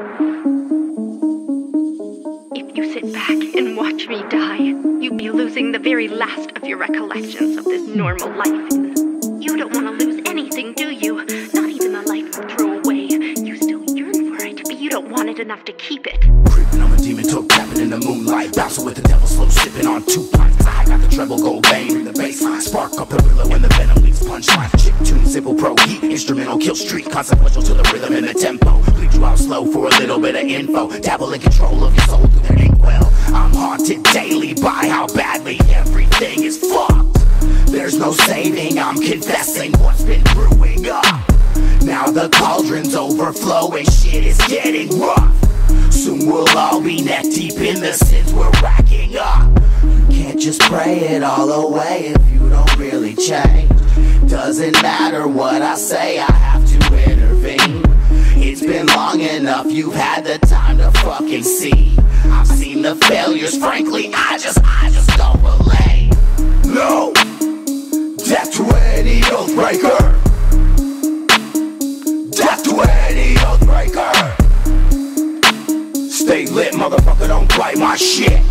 If you sit back and watch me die, you'd be losing the very last of your recollections of this normal life. You don't want to lose anything, do you? Not even the life you threw away. You still yearn for it, but you don't want it enough to keep it. Creeping on a demon toe tapping in the moonlight Bouncing with the devil slow sipping on two pints I got the treble gold vein, the baseline Spark up the willow when the punchline. Chip tune, simple pro heat, instrumental kill street Consequential to the rhythm and the tempo. Bleed you out slow for a little bit of info. Dabble in control of your soul through the inkwell. I'm haunted daily by how badly everything is fucked. There's no saving, I'm confessing what's been brewing up. Now the cauldron's overflowing, shit is getting rough. Soon we'll all be neck deep in the sins we're racking up. You can't just pray it all away if you don't really change. Doesn't matter what I say, I have to intervene. It's been long enough, you've had the time to fucking see. I've seen the failures, frankly, I just, I just don't relate. No! Death to any oath breaker! Death to any oath breaker! Stay lit, motherfucker, don't bite my shit.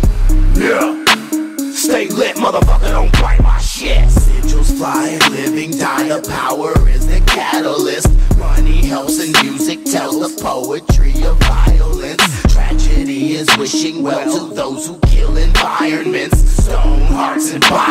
Yeah. Stay lit, motherfucker, The power is the catalyst. Money helps and music tells the poetry of violence. Tragedy is wishing well to those who kill environments. Stone hearts and body